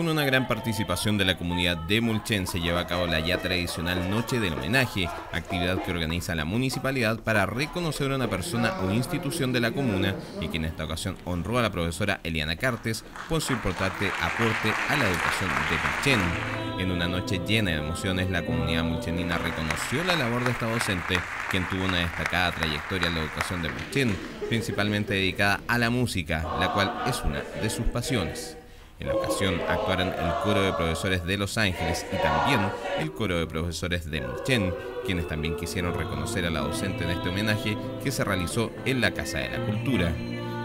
Con una gran participación de la comunidad de Mulchen se lleva a cabo la ya tradicional Noche del Homenaje, actividad que organiza la municipalidad para reconocer a una persona o institución de la comuna y que en esta ocasión honró a la profesora Eliana Cartes por su importante aporte a la educación de Mulchen. En una noche llena de emociones, la comunidad mulchenina reconoció la labor de esta docente, quien tuvo una destacada trayectoria en la educación de Mulchen, principalmente dedicada a la música, la cual es una de sus pasiones. En la ocasión actuaron el coro de profesores de Los Ángeles y también el coro de profesores de Mulchen, quienes también quisieron reconocer a la docente en este homenaje que se realizó en la Casa de la Cultura.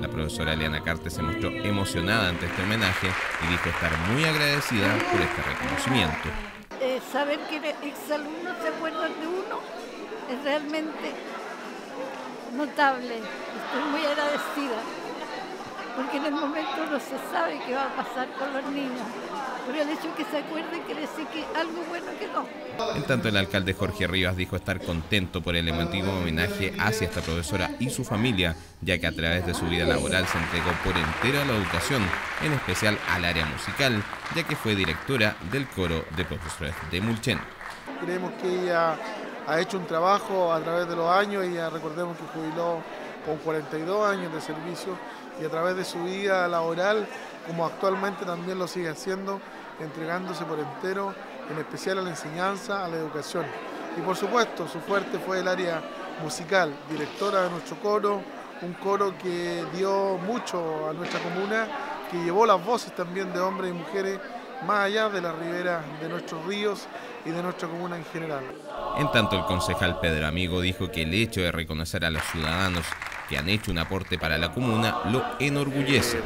La profesora Eliana Carte se mostró emocionada ante este homenaje y dijo estar muy agradecida por este reconocimiento. Eh, saber que exalumnos se acuerdan de uno es realmente notable. Estoy muy agradecida porque en el momento no se sabe qué va a pasar con los niños. Pero el hecho de que se acuerden quiere decir que algo bueno quedó. En tanto, el alcalde Jorge Rivas dijo estar contento por el emotivo homenaje hacia esta profesora y su familia, ya que a través de su vida laboral se entregó por entero a la educación, en especial al área musical, ya que fue directora del coro de profesores de Mulchen. Creemos que ella ha hecho un trabajo a través de los años y ya recordemos que jubiló con 42 años de servicio y a través de su vida laboral, como actualmente también lo sigue haciendo, entregándose por entero, en especial a la enseñanza, a la educación. Y por supuesto, su fuerte fue el área musical, directora de nuestro coro, un coro que dio mucho a nuestra comuna, que llevó las voces también de hombres y mujeres más allá de la ribera de nuestros ríos y de nuestra comuna en general. En tanto, el concejal Pedro Amigo dijo que el hecho de reconocer a los ciudadanos que han hecho un aporte para la comuna lo enorgullece.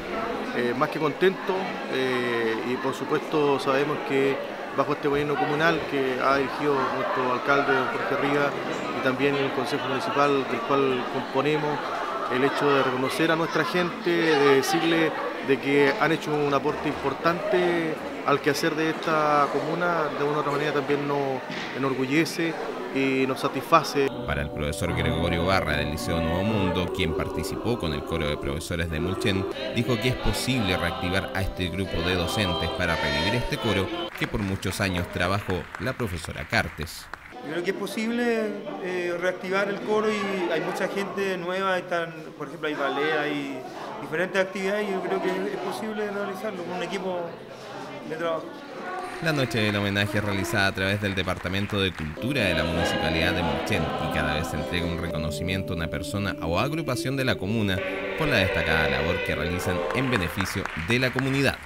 Eh, más que contento eh, y por supuesto sabemos que bajo este gobierno comunal que ha dirigido nuestro alcalde Jorge Rivas y también el Consejo Municipal del cual componemos, el hecho de reconocer a nuestra gente, de decirle de que han hecho un aporte importante al quehacer de esta comuna, de una u otra manera también nos enorgullece y nos satisface. Para el profesor Gregorio Barra del Liceo Nuevo Mundo, quien participó con el coro de profesores de Mulchen, dijo que es posible reactivar a este grupo de docentes para revivir este coro que por muchos años trabajó la profesora Cartes. Yo creo que es posible eh, reactivar el coro y hay mucha gente nueva, están, por ejemplo hay ballet, hay diferentes actividades y yo creo que es posible realizarlo con un equipo de trabajo. La noche del homenaje es realizada a través del Departamento de Cultura de la Municipalidad de Mulchen y cada vez se entrega un reconocimiento a una persona o agrupación de la comuna por la destacada labor que realizan en beneficio de la comunidad.